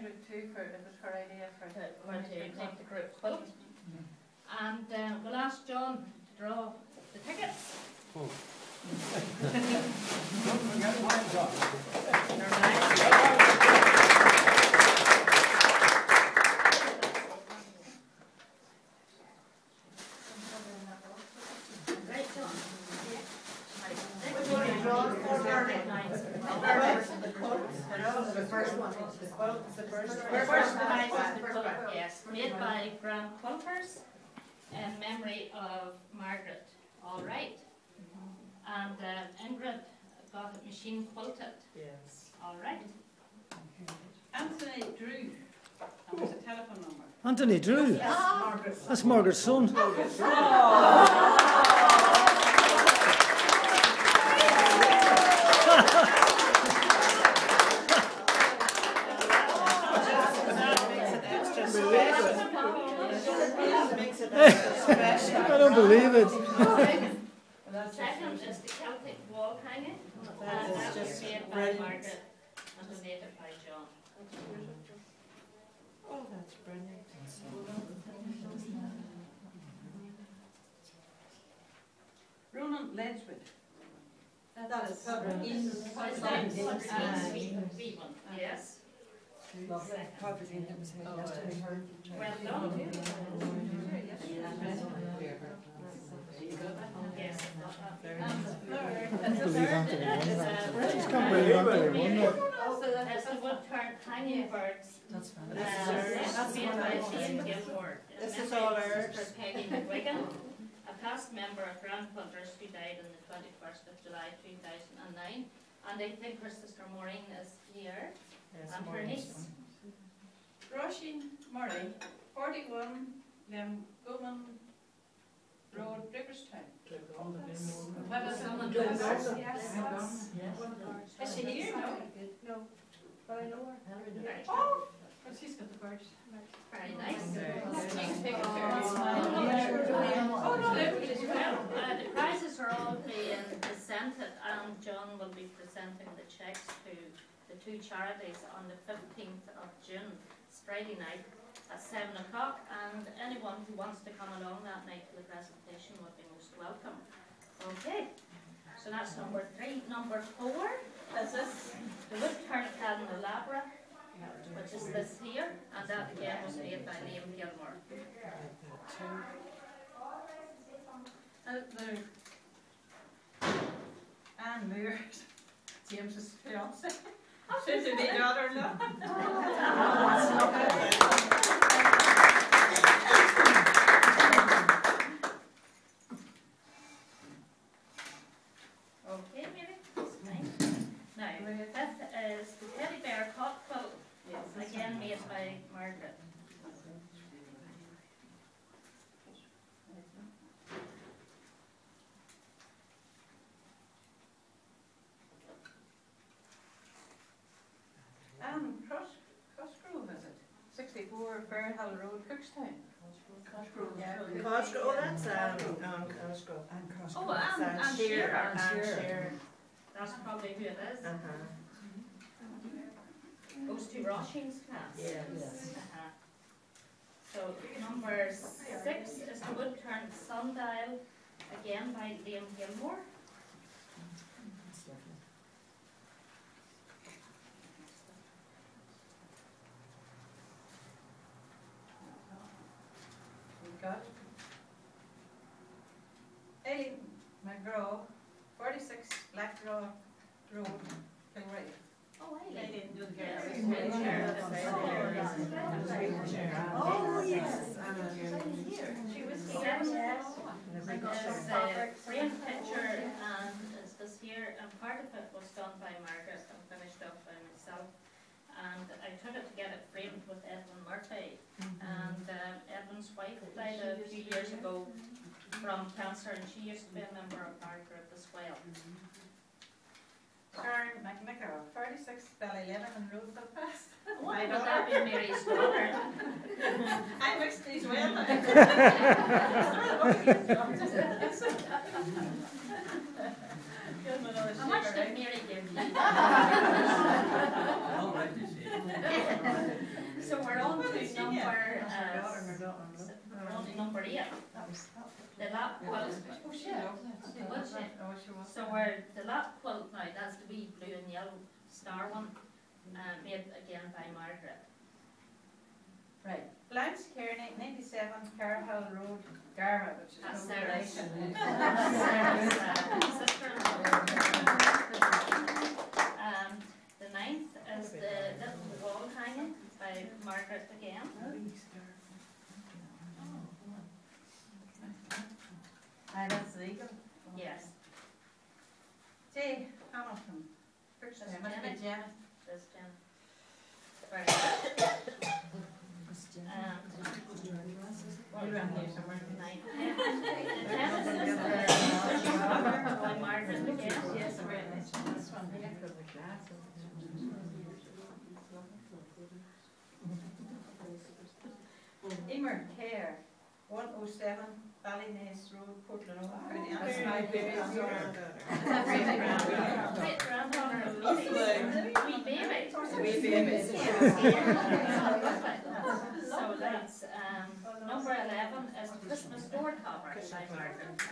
Ingrid too for, it was her idea for. to, for to take the group quilt. And uh, we'll ask John to draw the tickets. Oh. Right, first one, the quote, the first one. The first prize is the quilt, yes, made by Graham Quilters in memory of Margaret Allwright. And uh, Ingrid got it machine quilted, Yes. all right? Anthony Drew, and there's a telephone number. Anthony Drew. Margaret. That's Margaret's son. I don't believe it. Second is the Celtic wall hanging, That and is that was just made by brilliant. Margaret and donated by John. Oh, that's brilliant. Ronan Ledgewood. That is covered in- brilliant. What is that? What's the sweet, sweet one? Yes, Covered in it was Oh, yesterday. well done. Yes, And the third is, uh, Just can't believe Anthony won that. That's the wood turned birds. That's fine. Uh, That's that's made by wonderful. Shane Gilmore. This is Memory all of ours. Peggy McGuigan, a past member of GranQuilters who died on the twenty-first of July two thousand and nine. And I think her sister Maureen is here, Yes, and her Maureen's niece. Roisin Murray, forty-one Glen Goman Road, Rickerstown. Is she here? No. Oh, she's got the. Very nice. The prizes are all being presented and John will be presenting the checks to the two charities on the fifteenth of June, Friday night at seven o'clock and anyone who wants to come along that night to the presentation would be welcome. Okay, so that's number three. Number four is this, the wood turn candelabra, which is this here, and that again was made by Liam Gilmore. Uh, the Anne Muir, James's fiance. Soon to be daughter-in-law. Okay, maybe, that's fine. Now, fifth is the teddy bear hot quilt, again made by Margaret. Anne Cross, Cosgrove, is it? Sixty-four Fairhill Road, Cookstown. Cosgrove. Oh, that's, um, um, Cosgrove. Oh, and, and That's Shearer, Anne and Shearer. Shearer. That's probably who it is. Uh-huh, Goes to Roisin's class. yes. Uh-huh. So number six is the wood turned sundial, again by Liam Gilmore. We've got Eileen McGraw, forty-six Black Rock Road, Kilrea. Oh, I They like didn't do the Yes. Oh, yes. She was here. There's a framed picture and is this here, and part of it was done by Margaret and finished up by myself. And I took it to get it framed with Edwin Murphy. And um, Edwin's wife died a few years ago from cancer and she used to be a member of our group as well. Karen McNichol, forty-six Ballylevin and Road Belfast. Why would that be Mary's daughter? I mixed these well now. Give them another How much sugar, did eh? Mary give you? All right, you see. number, That's her daughter, uh, her daughter. s- only number eight, the lap quilt, Oh, she loves it. Would she? Oh, she was. so where the lap quilt now, that's the wee blue and yellow star one, uh, made again by Margaret. Right, Blanche Kearney, ninety-seven Carhill Road, Garvagh, which is That's no Sarah's. relation. Sister-in-law. Um, the ninth is the little wall hanging by Margaret again. Aye, that's legal. Yes, J. Hamilton, Brixton, That's must be Janet. Janet. this Jen. Very good. Um, We're around here somewhere. nine, ten. The tenth is the Margaret. Yes, very. This one here. Emer Care, one oh seven Ballynace Road, Portland, Ohio. That's my baby. Great granddaughter of Lucy's, wee baby. Wee baby. So that's, um, number eleven is Christmas door cover by Margaret.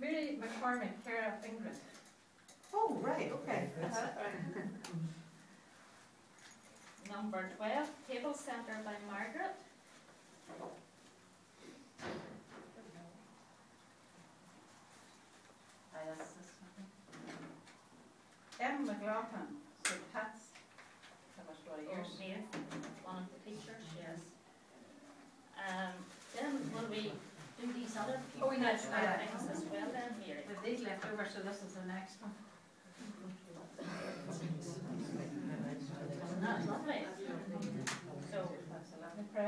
Mary McCormick, care of Ingrid. Oh, right, okay. Number twelve, table center by Margaret. M. McLaughlin, St. Pat's, that was what, years? Maid, one of the teachers, yes. Um, then will we do these other people, Oh, yes, extra uh, things as well then, Mary? With these left over, so this is the next one. Isn't that lovely?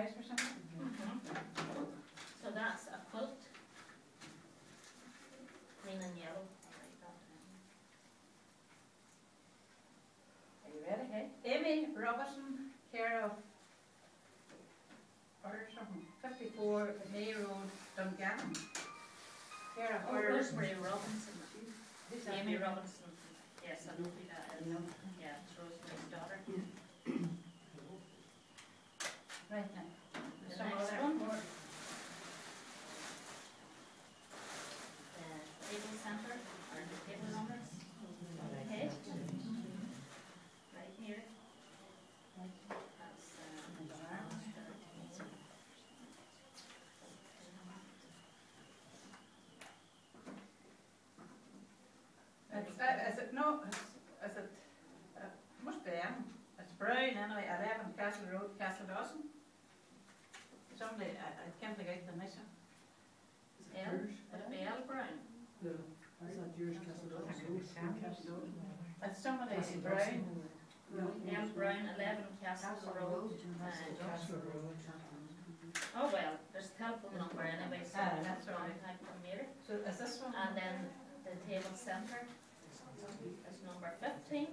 So, That's a or something. so that's a quilt. Green and yellow. Write that down. Are you ready? Okay. Amy Robinson, care of, or something, fifty-four May Road, Dungannon. Care of Oh. Rosemary Robinson? Amy Robinson, yes, I know who that is, yeah, it's Rosemary's daughter. Right then. The Some next other- one. The table center, or the table numbers, okay? Right here. That's, uh, It's, uh, is it, no, is, is it, uh, must be M, it's Brown anyway, eleven Castle Road, Castle Dawson. Somebody, I, I can't think out the mission. L, would it be L Brown? It's somebody Brown, L Brown, eleven Castle Road, uh, oh well, there's a telephone number anyway, so Ah, that's can all right. contact them later. so is this one? And then the table center is number fifteen.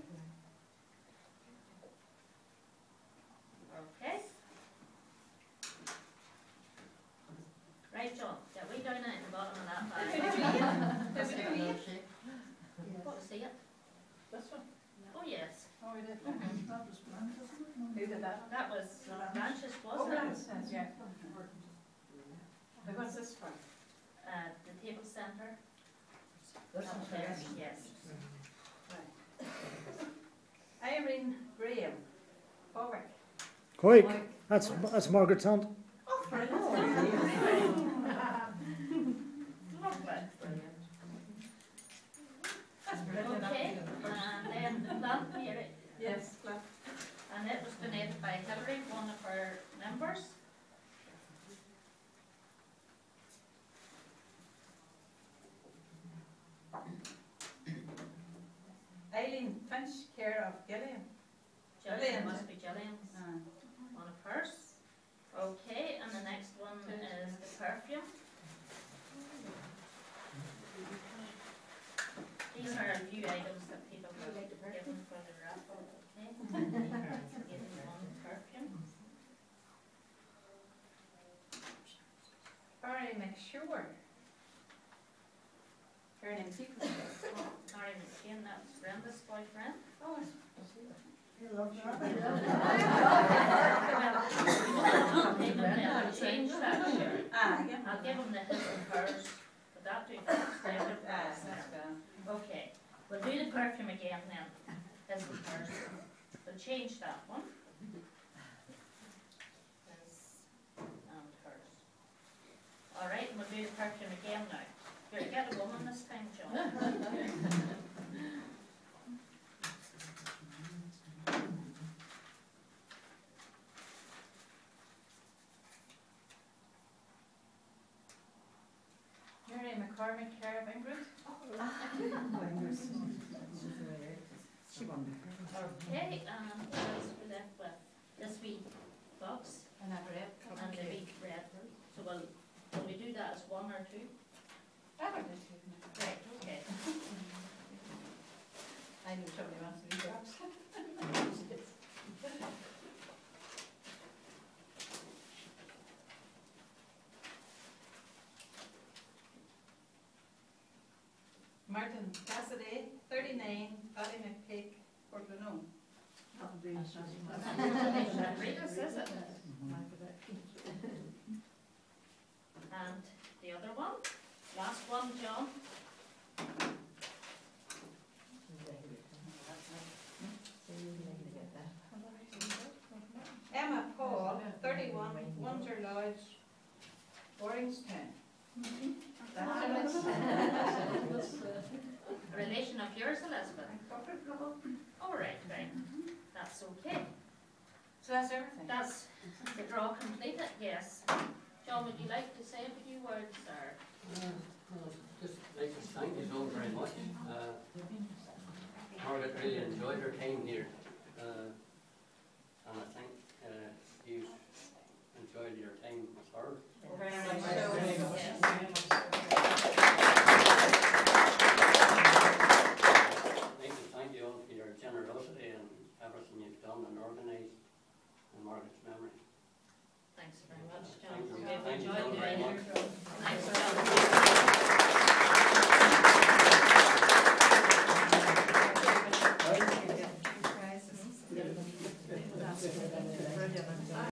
Okay. Right, John, get way down at the bottom of that Did see it? This one? Oh, yes, Oh, we did. Mhm. Who did that? that was Branches, Oh, wasn't Branches, it? yeah. Wait, What's this for? Uh, the table center. This one's for this. Yes. Right. Irene Graham, Warwick. Quick, that's, that's Margaret's aunt. Oh, brilliant. Lovely. That's brilliant. Okay, and then that here, Yes, clap. and it was donated by Hillary, one of our members. Eileen Finch, of Gillian. Gillian, must be Gillian's, Uh, one of hers. Okay, and the next one is the perfume. These are a few items that people have given for the raffle, okay? Given one perfume. Barry McShure, Her name's Secret. Mary McKeon, that's Brenda's boyfriend. Oh, You love that. Ah, yeah. I'll give them the his and hers, would that do? Ah. Okay, we'll do the perfume again then, his and hers. We'll change that one. His and hers. All right, we'll do the perfume again now. Here, get a woman this time, John. Mary McCormick, Cara Ingrid. She won. Okay, um, and what else we left with? This wee box And I've read. and the wee red one. So we'll, will we do that as one or two? I don't Right, okay. I knew somebody wants to be drugs. Martin Cassidy, thirty-nine, Ballymacpeake, Portlawn. Rita says it. And the other one, last one, John. Emma Paul, thirty-one, Windsor Lodge, Warringstown. That's A relation of yours, Elizabeth. All right, right. That's okay. So that's everything. That's the draw completed, yes. John, would you like to say a few words, or? Uh, well, Just like to thank you all very much. Uh, Margaret really enjoyed her time here. Uh,